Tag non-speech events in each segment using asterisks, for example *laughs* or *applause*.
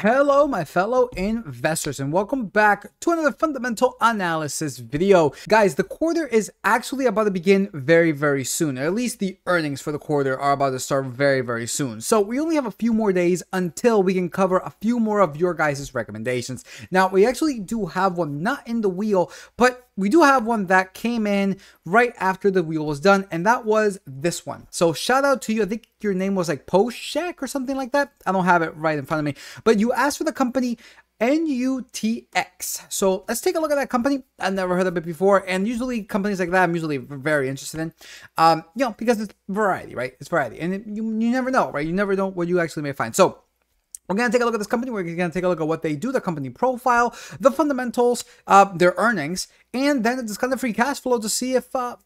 Hello, my fellow investors, and welcome back to another fundamental analysis video. Guys, the quarter is actually about to begin very, very soon. At least the earnings for the quarter are about to start very, very soon. So we only have a few more days until we can cover a few more of your guys' recommendations. Now, we actually do have one not in the wheel, but we do have one that came in right after the wheel was done, and that was this one. So shout out to you. I think your name was like Post Poshek or something like that. I don't have it right in front of me, but you asked for the company NUTX. So let's take a look at that company. I've never heard of it before, and usually companies like that I'm usually very interested in, um, you know, because it's variety, right? It's variety, and it, you you never know, right? You never know what you actually may find. So we're going to take a look at this company. We're going to take a look at what they do, the company profile, the fundamentals, uh, their earnings, and then it's kind of free cash flow to see if uh,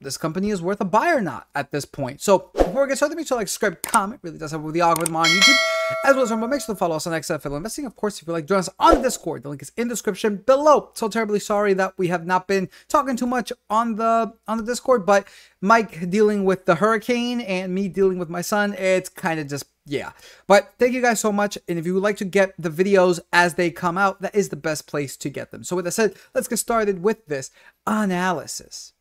this company is worth a buy or not at this point. So before we get started, make sure to like, subscribe, comment. Really does help with the algorithm on YouTube. As well as remember, make sure to follow us on XFL Investing. Of course, if you like, join us on Discord. The link is in the description below. So terribly sorry that we have not been talking too much on the on the Discord, but Mike dealing with the hurricane and me dealing with my son, it's kind of just yeah. But thank you guys so much. And if you would like to get the videos as they come out, that is the best place to get them. So with that said, let's get started with this analysis.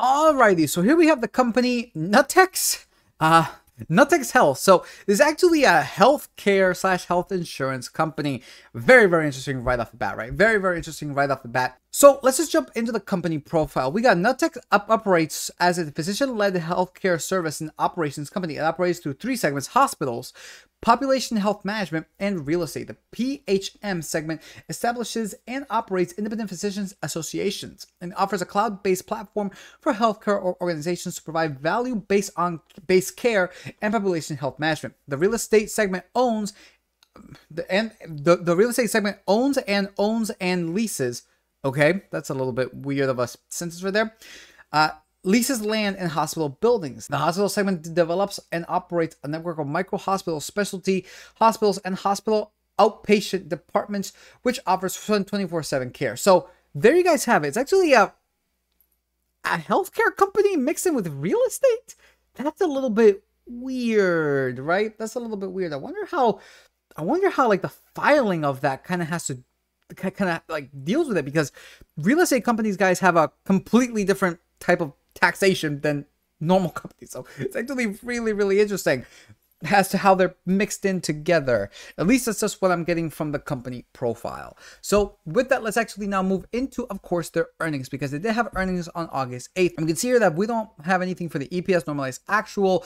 Alrighty, so here we have the company Nutex. Uh, Nutex Health. So this is actually a healthcare slash health insurance company. Very, very interesting right off the bat, right? Very, very interesting right off the bat. So let's just jump into the company profile. We got Nutex up operates as a physician-led healthcare service and operations company. It operates through three segments: hospitals, population health management, and real estate. The PHM segment establishes and operates independent physicians associations and offers a cloud-based platform for healthcare organizations to provide value based on based care and population health management. The real estate segment owns the and the, the real estate segment owns and owns and leases Okay, that's a little bit weird of a sentence right there. Uh, leases land and hospital buildings. The hospital segment develops and operates a network of micro hospitals, specialty hospitals, and hospital outpatient departments, which offers 24 7 care. So there you guys have it. It's actually a, a healthcare company mixed in with real estate. That's a little bit weird, right? That's a little bit weird. I wonder how. I wonder how like the filing of that kind of has to kind of like deals with it because real estate companies guys have a completely different type of taxation than normal *laughs* companies. So it's actually really really interesting as to how they're mixed in together. At least that's just what I'm getting from the company profile. So with that, let's actually now move into, of course, their earnings because they did have earnings on August 8th. And we can see here that we don't have anything for the EPS normalized actual.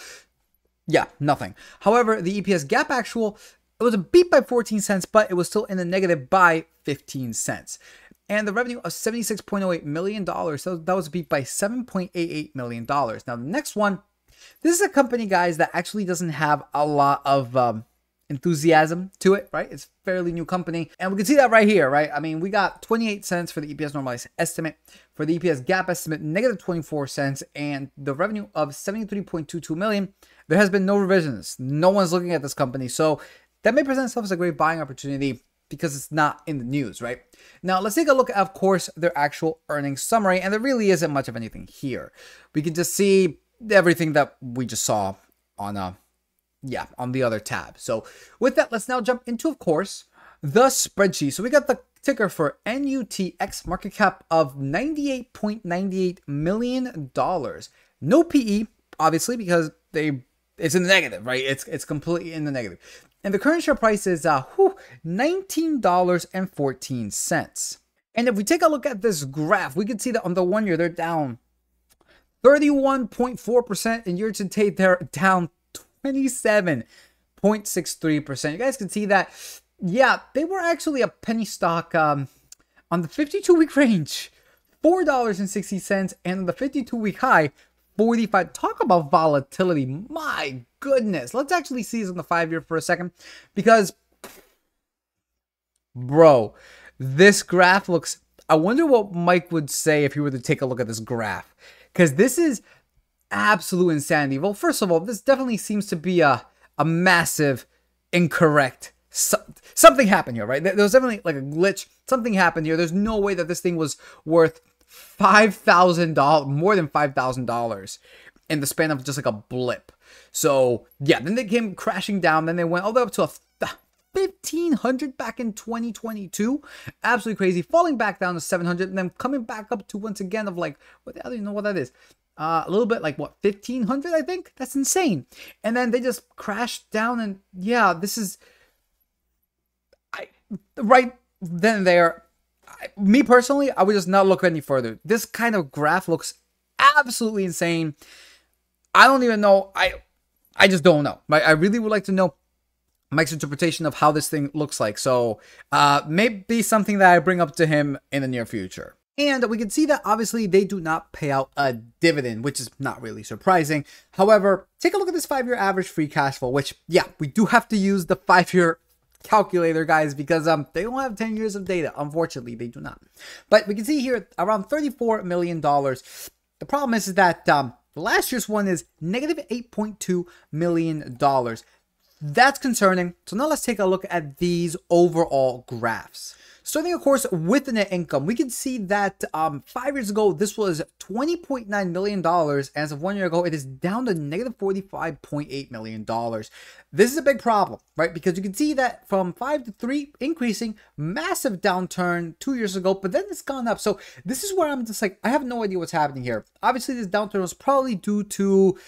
Yeah, nothing. However, the EPS GAAP actual it was a beat by 14 cents, but it was still in the negative by 15 cents. And the revenue of $76.08 million, so that was beat by $7.88 million. Now, the next one, this is a company, guys, that actually doesn't have a lot of um, enthusiasm to it, right? It's fairly new company. And we can see that right here, right? I mean, we got 28 cents for the EPS normalized estimate. For the EPS GAAP estimate, negative 24 cents. And the revenue of 73.22 million. There has been no revisions. No one's looking at this company. So that may present itself as a great buying opportunity because it's not in the news, right? Now, let's take a look at, of course, their actual earnings summary, and there really isn't much of anything here. We can just see everything that we just saw on, uh, yeah, on the other tab. So with that, let's now jump into, of course, the spreadsheet. So we got the ticker for NUTX market cap of $98.98 million. No PE, obviously, because they it's in the negative, right? It's it's completely in the negative. And the current share price is uh, whew, $19.14. And if we take a look at this graph, we can see that on the one year, they're down 31.4%, and year to date, they're down 27.63%. You guys can see that, yeah, they were actually a penny stock um, on the 52 week range, $4.60, and the 52 week high, 45. Talk about volatility. My goodness. Let's actually see this on the five year for a second because, bro, this graph looks. I wonder what Mike would say if he were to take a look at this graph because this is absolute insanity. Well, first of all, this definitely seems to be a, a massive incorrect. So, something happened here, right? There was definitely like a glitch. Something happened here. There's no way that this thing was worth $5,000, more than $5,000 in the span of just like a blip. So, yeah, then they came crashing down. Then they went all the way up to a 1500 back in 2022. Absolutely crazy. Falling back down to 700 and then coming back up to once again of like, what I don't even know what that is. Uh, a little bit like what 1500 I think that's insane and then they just crashed down and yeah this is I right then there me personally I would just not look any further this kind of graph looks absolutely insane I don't even know I I just don't know I, I really would like to know Mike's interpretation of how this thing looks like. So uh, maybe something that I bring up to him in the near future. And we can see that obviously they do not pay out a dividend, which is not really surprising. However, take a look at this five year average free cash flow, which, yeah, we do have to use the five year calculator, guys, because um they don't have 10 years of data. Unfortunately, they do not. But we can see here around $34 million. The problem is, is that um, last year's one is negative $8.2 million. That's concerning. So now let's take a look at these overall graphs. Starting, of course, with the net income, we can see that um, five years ago, this was $20.9 million. As of one year ago, it is down to negative $45.8 million. This is a big problem, right? Because you can see that from five to three, increasing, massive downturn two years ago, but then it's gone up. So this is where I'm just like, I have no idea what's happening here. Obviously, this downturn was probably due to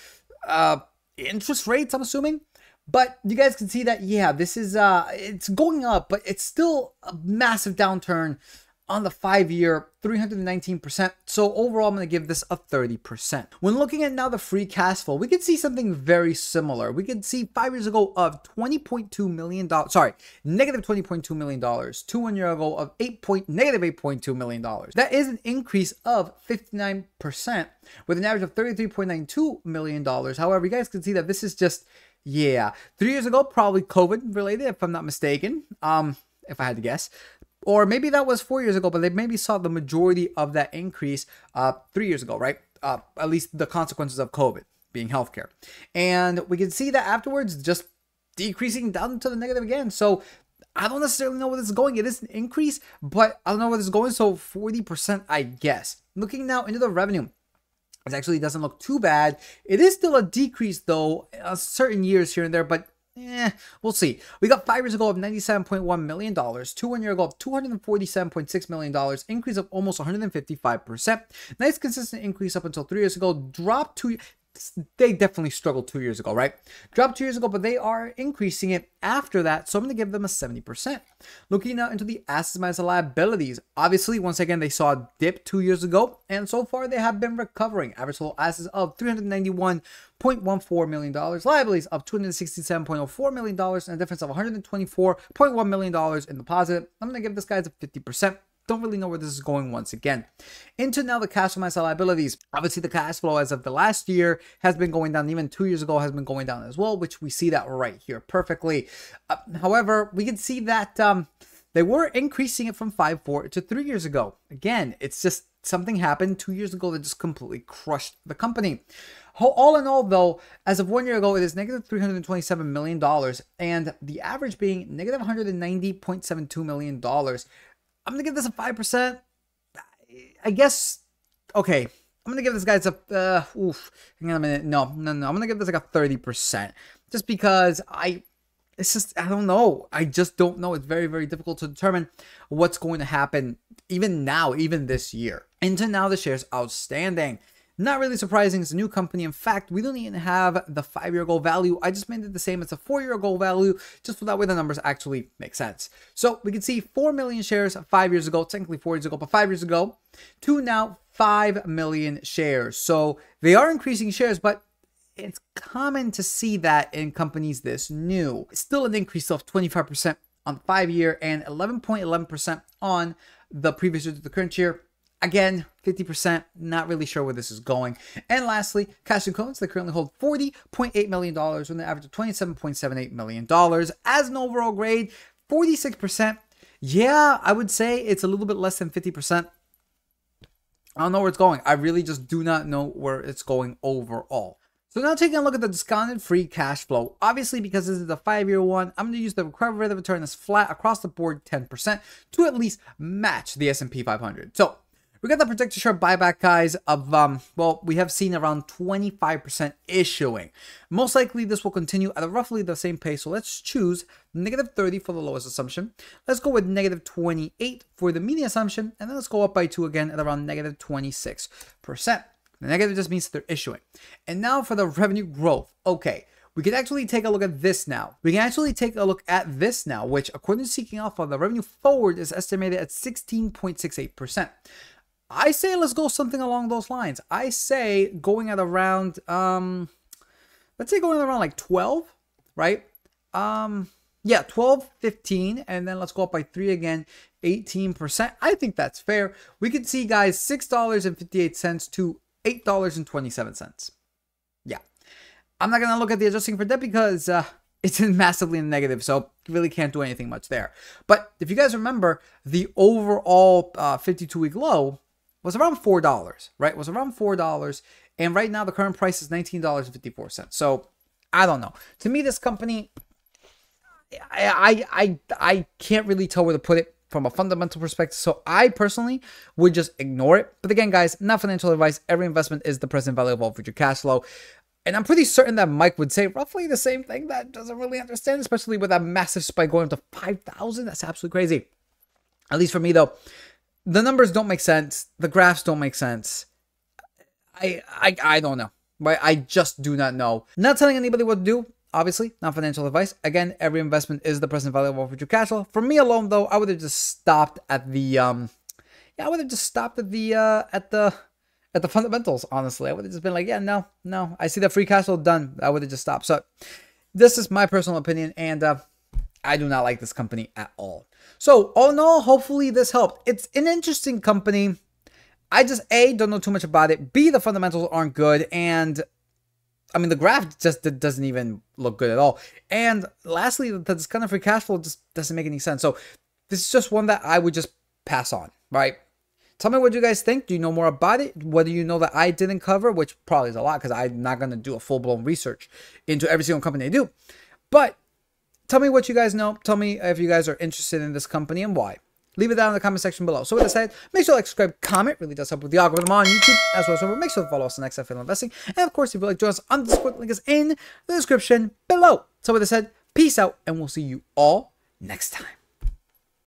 uh, interest rates, I'm assuming. But you guys can see that, yeah, this is, uh, it's going up, but it's still a massive downturn on the five year 319%. So overall, I'm to give this a 30%. When looking at now the free cash flow, we could see something very similar. We could see five years ago of $20.2 million, sorry, negative $20.2 million, two to one year ago of 8 point, negative $8.2 million. That is an increase of 59% with an average of $33.92 million. However, you guys can see that this is just yeah, three years ago, probably COVID related, if I'm not mistaken. Um, if I had to guess, or maybe that was four years ago, but they maybe saw the majority of that increase uh three years ago, right? Uh, at least the consequences of COVID being healthcare, and we can see that afterwards, just decreasing down to the negative again. So I don't necessarily know where this is going. It is an increase, but I don't know where this is going. So 40%, I guess. Looking now into the revenue. It actually doesn't look too bad. It is still a decrease though, uh, certain years here and there, but eh, we'll see. We got five years ago of $97.1 million, two one year ago of $247.6 million, increase of almost 155%. Nice consistent increase up until three years ago, dropped two they definitely struggled two years ago, right? Dropped two years ago, but they are increasing it after that. So I'm going to give them a 70%. Looking now into the assets minus the liabilities. Obviously, once again, they saw a dip two years ago, and so far they have been recovering. Average total assets of $391.14 million, liabilities of $267.04 million, and a difference of $124.1 million in the positive. I'm going to give this guy a 50% don't really know where this is going once again. Into now the cash flow minus liabilities. Obviously, the cash flow as of the last year has been going down. Even two years ago has been going down as well, which we see that right here perfectly. Uh, however, we can see that um, they were increasing it from five four to three years ago. Again, it's just something happened two years ago that just completely crushed the company. All in all, though, as of one year ago, it is negative $327 million, and the average being negative $190.72 million. I'm gonna give this a five percent. I guess. Okay, I'm gonna give this guy a. Uh, oof. Hang on a minute. No, no, no. I'm gonna give this like a thirty percent, just because I. It's just I don't know. I just don't know. It's very very difficult to determine what's going to happen even now, even this year. Into now the shares outstanding. Not really surprising, it's a new company. In fact, we don't even have the five-year goal value. I just made it the same as a four-year goal value, just so that way the numbers actually make sense. So we can see 4 million shares five years ago, technically four years ago, but five years ago, to now 5 million shares. So they are increasing shares, but it's common to see that in companies this new. Still an increase of 25% on five year and 11.11% on the previous year to the current year. Again, 50%, not really sure where this is going. And lastly, cash and equivalents, they currently hold $40.8 million with an average of $27.78 million. As an overall grade, 46%. Yeah, I would say it's a little bit less than 50%. I don't know where it's going. I really just do not know where it's going overall. So now taking a look at the discounted free cash flow. Obviously, because this is a five-year one, I'm going to use the required rate of return as flat across the board 10% to at least match the S&P 500. So We got the projected share buyback, guys, of, um, well, we have seen around 25% issuing. Most likely this will continue at roughly the same pace. So let's choose negative 30 for the lowest assumption. Let's go with negative 28 for the median assumption. And then let's go up by two again at around negative 26%. The negative just means they're issuing. And now for the revenue growth. Okay we can actually take a look at this now. We can actually take a look at this now, which according to Seeking Alpha, the revenue forward is estimated at 16.68%. I say let's go something along those lines. I say going at around, um, let's say going around like 12, right? Um, yeah, 12, 15, and then let's go up by three again, 18%. I think that's fair. We could see, guys, $6.58 to $8.27. Yeah. I'm not going to look at the adjusting for debt because uh, *laughs* it's massively negative, so really can't do anything much there. But if you guys remember, the overall 52-week uh, low was around $4, right? It was around $4, and right now the current price is $19.54. So I don't know. To me, this company, I, I, I, I can't really tell where to put it from a fundamental perspective. So I personally would just ignore it. But again, guys, not financial advice. Every investment is the present value of all future cash flow. And I'm pretty certain that Mike would say roughly the same thing that doesn't really understand, especially with that massive spike going up to 5,000. That's absolutely crazy. At least for me, though, the numbers don't make sense. The graphs don't make sense. I, I, I don't know. Right? I just do not know. Not telling anybody what to do. Obviously, not financial advice. Again, every investment is the present value of future cash flow. For me alone, though, I would have just stopped at the um, yeah, I would have just stopped at the uh, at the at the fundamentals, honestly. I would have just been like, yeah, no, no. I see the free cash flow done. I would have just stopped. So this is my personal opinion, and uh, I do not like this company at all. So all in all, hopefully this helped. It's an interesting company. I just A, don't know too much about it. B, the fundamentals aren't good. And I mean, the graph just doesn't even look good at all. And lastly, the of free cash flow just doesn't make any sense. So this is just one that I would just pass on, right? Tell me what you guys think. Do you know more about it? Do you know that I didn't cover? Which probably is a lot because I'm not going to do a full blown research into every single company I do. But tell me what you guys know. Tell me if you guys are interested in this company and why. Leave it down in the comment section below. So with that said, make sure to like, subscribe, comment. Really does help with the algorithm on YouTube as well. So make sure to follow us on Fatal Investing. And of course, if you'd like to join us on the Discord, link is in the description below. So with that said, peace out, and we'll see you all next time.